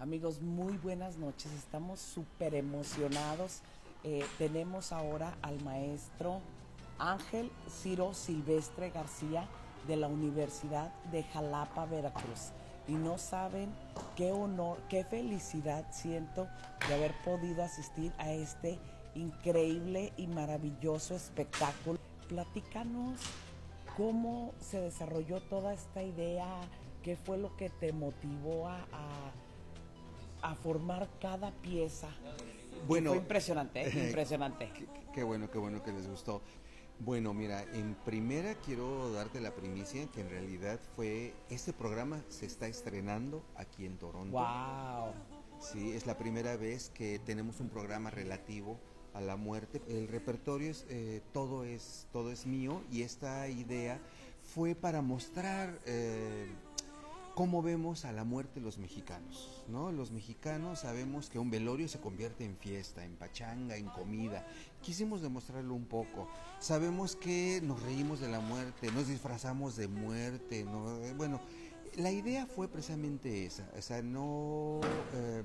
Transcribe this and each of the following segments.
Amigos, muy buenas noches. Estamos súper emocionados. Eh, tenemos ahora al maestro Ángel Ciro Silvestre García de la Universidad de Jalapa, Veracruz. Y no saben qué honor, qué felicidad siento de haber podido asistir a este increíble y maravilloso espectáculo. Platícanos cómo se desarrolló toda esta idea, qué fue lo que te motivó a, a, a formar cada pieza. Bueno, fue impresionante, ¿eh? impresionante. Qué, qué, bueno, qué bueno que les gustó. Bueno, mira, en primera quiero darte la primicia que en realidad fue este programa se está estrenando aquí en Toronto. Wow. Sí, es la primera vez que tenemos un programa relativo a la muerte. El repertorio es eh, todo es todo es mío y esta idea fue para mostrar eh, cómo vemos a la muerte los mexicanos, ¿no? Los mexicanos sabemos que un velorio se convierte en fiesta, en pachanga, en comida. Quisimos demostrarlo un poco. Sabemos que nos reímos de la muerte, nos disfrazamos de muerte, ¿no? Bueno, la idea fue precisamente esa, o sea, no... Eh,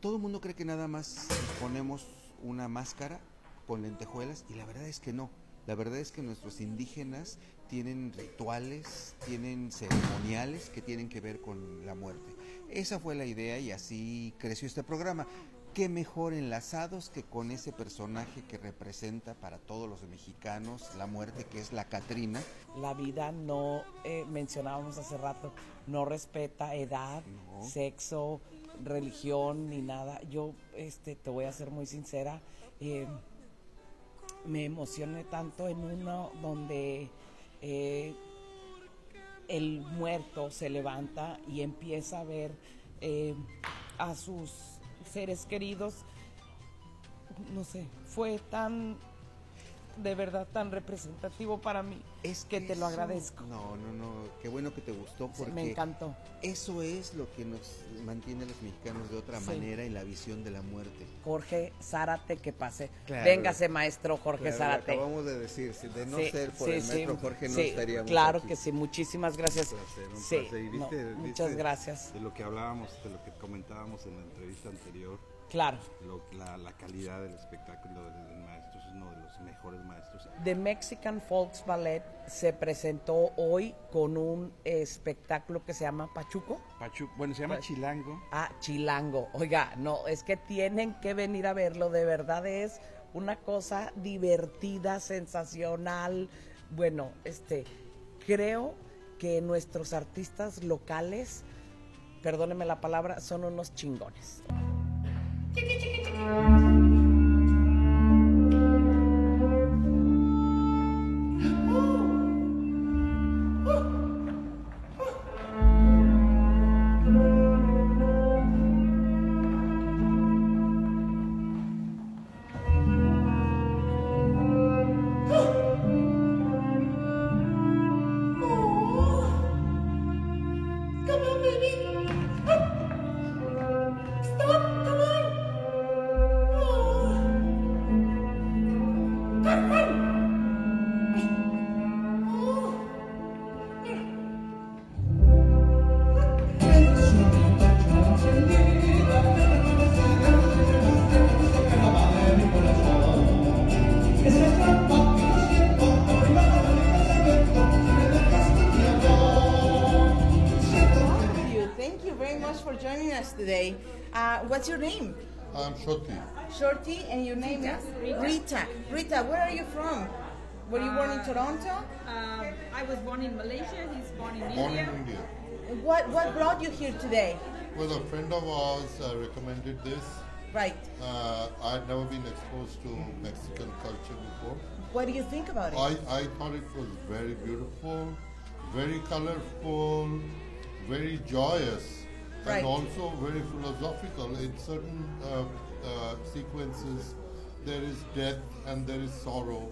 todo el mundo cree que nada más ponemos una máscara con lentejuelas y la verdad es que no. La verdad es que nuestros indígenas tienen rituales, tienen ceremoniales que tienen que ver con la muerte. Esa fue la idea y así creció este programa. Qué mejor enlazados que con ese personaje que representa para todos los mexicanos la muerte, que es la Catrina. La vida no, eh, mencionábamos hace rato, no respeta edad, no. sexo, religión ni nada. Yo este, te voy a ser muy sincera. Eh, me emocioné tanto en uno donde eh, el muerto se levanta y empieza a ver eh, a sus seres queridos. No sé, fue tan de verdad tan representativo para mí. Es que, te lo agradezco. No, no, no, qué bueno que te gustó porque sí, me encantó. Eso es lo que nos mantiene a los mexicanos de otra sí. manera en la visión de la muerte. Jorge Zárate, que pase. Claro, Véngase, maestro Jorge claro, Zárate. acabamos de decir, de no sí, ser por el maestro Jorge no estaríamos Claro aquí. que sí, muchísimas gracias. Un placer, un sí, placer. Y viste, no, viste muchas gracias. De lo que hablábamos, de lo que comentábamos en la entrevista anterior. Claro. Lo, la, la, calidad del espectáculo del, del maestro es uno de los mejores maestros. The Mexican Folks Ballet se presentó hoy con un espectáculo que se llama Pachuco. Pachu bueno, se llama pues, Chilango. Ah, Chilango. Oiga, no, es que tienen que venir a verlo. De verdad es una cosa divertida, sensacional. Bueno, este, creo que nuestros artistas locales, perdóneme la palabra, son unos chingones. Baby. Today. Uh, what's your name? I'm Shorty. Shorty, and your name is Rita. Rita, where are you from? Were you born in Toronto? Uh, I was born in Malaysia. He's born in Born India. in India. What What brought you here today? Well, a friend of ours uh, recommended this. Right. Uh, I'd never been exposed to Mexican culture before. What do you think about it? I, I thought it was very beautiful, very colorful, very joyous, Right. and also very philosophical. In certain uh, uh, sequences, there is death and there is sorrow,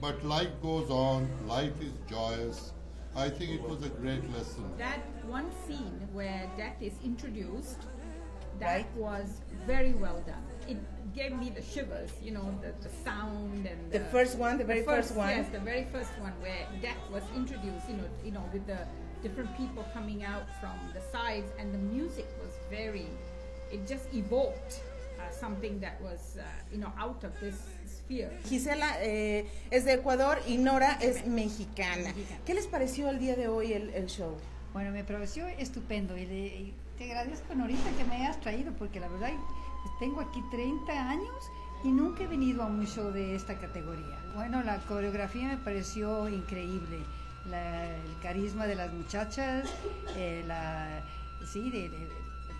but life goes on, life is joyous. I think it was a great lesson. That one scene where death is introduced, that Right. was very well done. It gave me the shivers, you know, the, the sound and The first one, the very first, first one? Yes, the very first one where death was introduced, you know, you know, with the different people coming out from the sides, and the music was very it just evoked uh, something that was, uh, you know, out of this sphere. Gisela eh, es de Ecuador y Nora es mexicana. ¿Qué les pareció el día de hoy el, el show? Bueno, me pareció estupendo y, le, y te agradezco, Norita, que me hayas traído, porque la verdad tengo aquí 30 años y nunca he venido a un show de esta categoría. Bueno, la coreografía me pareció increíble, la- el carisma de las muchachas, eh, la, sí, de, de-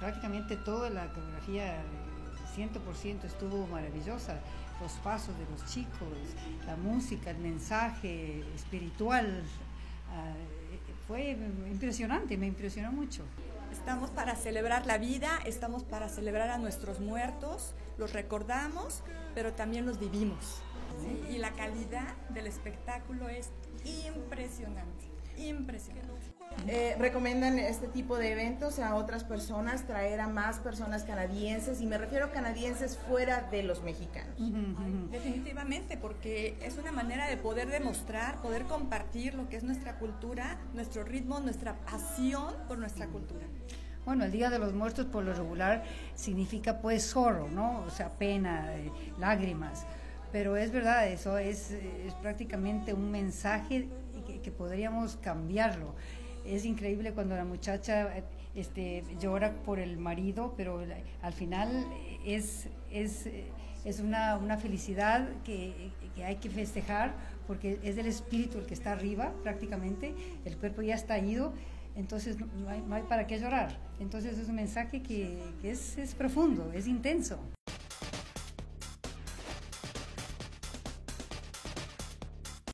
prácticamente toda la coreografía, eh, 100% estuvo maravillosa. Los pasos de los chicos, la música, el mensaje espiritual, ah, fue impresionante, me impresionó mucho. Estamos para celebrar la vida, estamos para celebrar a nuestros muertos, los recordamos, pero también los vivimos. ¿Sí? Y la calidad del espectáculo es impresionante, impresionante. Eh, recomiendan este tipo de eventos a otras personas, traer a más personas canadienses, y me refiero a canadienses fuera de los mexicanos. Definitivamente, porque es una manera de poder demostrar, poder compartir lo que es nuestra cultura, nuestro ritmo, nuestra pasión por nuestra cultura. Bueno, el Día de los Muertos por lo regular significa pues sorrow, ¿no? O sea, pena, eh, lágrimas. Pero es verdad, eso es, prácticamente un mensaje que, podríamos cambiarlo. Es increíble cuando la muchacha este, llora por el marido, pero al final es, es, es una, una felicidad que, que hay que festejar porque es el espíritu el que está arriba prácticamente, el cuerpo ya está ido, entonces no hay, no hay para qué llorar. Entonces es un mensaje que, que es, es profundo, es intenso.